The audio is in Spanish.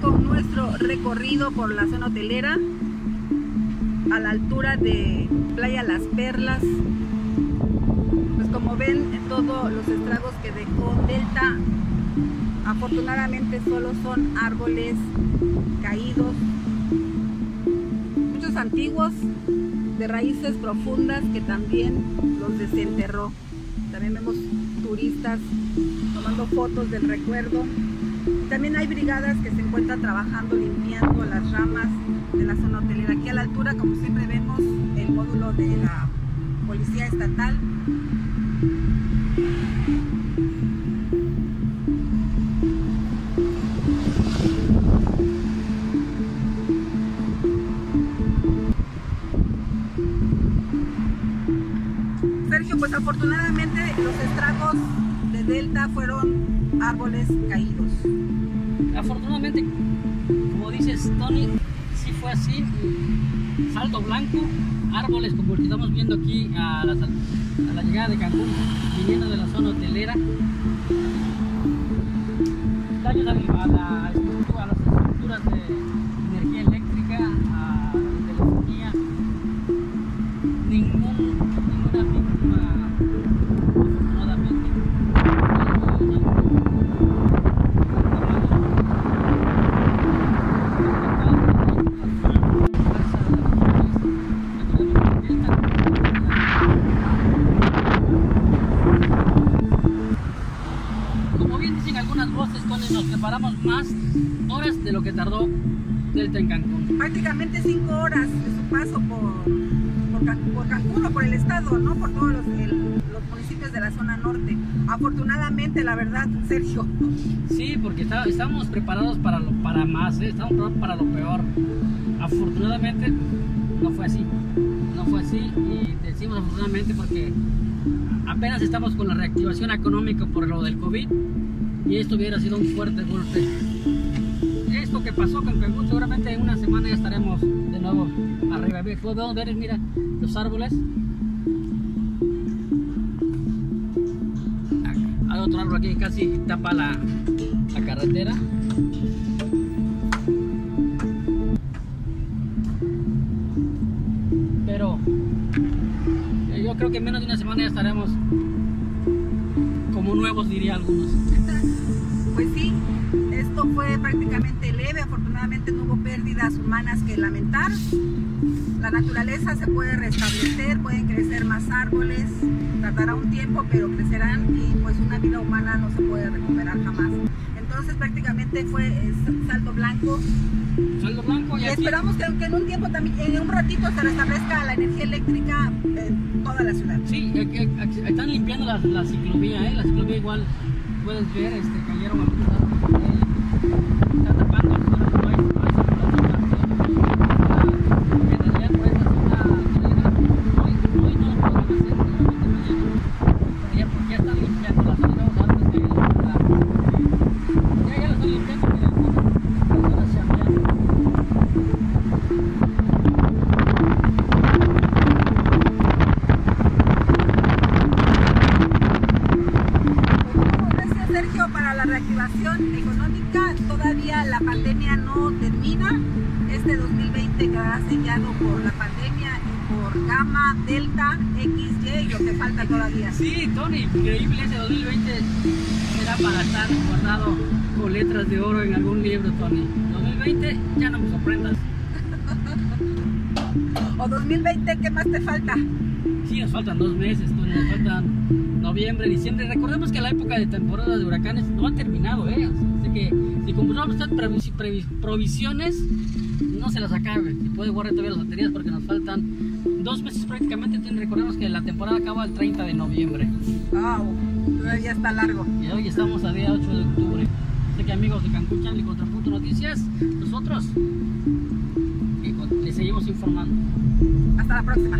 Con nuestro recorrido por la zona hotelera, a la altura de Playa Las Perlas, pues como ven todos los estragos que dejó Delta, afortunadamente solo son árboles caídos, muchos antiguos de raíces profundas que también los desenterró. También vemos turistas tomando fotos del recuerdo. También hay brigadas que se encuentran trabajando limpiando las ramas de la zona hotelera. Aquí a la altura, como siempre vemos, el módulo de la Policía Estatal. Sergio, pues afortunadamente los estragos de Delta fueron árboles caídos. Afortunadamente, como dices Tony, sí fue así. Saldo blanco, árboles como el que estamos viendo aquí a la, llegada de Cancún, viniendo de la zona hotelera. Daños a las estructuras de Tony, nos preparamos más horas de lo que tardó Delta en Cancún. Prácticamente cinco horas de su paso por, por, Can- por Cancún o por el estado, ¿no? Por todos los, el- los municipios de la zona norte. Afortunadamente, la verdad, Sergio, Sí, porque está- estábamos preparados para, lo, para más, ¿eh? estábamos preparados para lo peor. Afortunadamente no fue así, no fue así y decimos afortunadamente porque apenas estamos con la reactivación económica por lo del COVID y esto hubiera sido un fuerte golpe. Esto que pasó con Cancún, seguramente en una semana ya estaremos de nuevo arriba. Podemos ver, mira, los árboles. Hay otro árbol aquí que casi tapa la, la carretera. Pero yo creo que en menos de una semana ya estaremos como nuevos, diría algunos. Pues sí, esto fue prácticamente leve. Afortunadamente no hubo pérdidas humanas que lamentar. La naturaleza se puede restablecer, pueden crecer más árboles, tardará un tiempo, pero crecerán y pues una vida humana no se puede recuperar jamás. Entonces prácticamente fue saldo blanco esperamos que, que en un tiempo también, en un ratito se restablezca la energía eléctrica en toda la ciudad. Sí, aquí- aquí- están limpiando la, la ciclovía, ¿eh? La ciclovía igual puedes ver, este, cayeron por ahí. Está tapando no hay, no Este 2020 quedará sellado por la pandemia y por gamma, delta, XY y lo que falta todavía. Sí, Tony, increíble ese 2020 era para estar guardado con letras de oro en algún libro, Tony. 2020 ya no me sorprendas. O 2020, ¿qué más te falta? Sí, nos faltan dos meses, Tony, nos faltan noviembre, diciembre. Recordemos que la época de temporada de huracanes no ha terminado, ¿eh? Así que provisiones, no se las acabe. Si puede guardar todavía las baterías porque nos faltan dos meses prácticamente. Recordemos que la temporada acaba el 30 de noviembre. Wow, todavía está largo. Y hoy estamos a día 8 de octubre. Así que amigos de Cancún Channel y Contrapunto Noticias, nosotros les seguimos informando. Hasta la próxima.